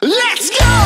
Let's go!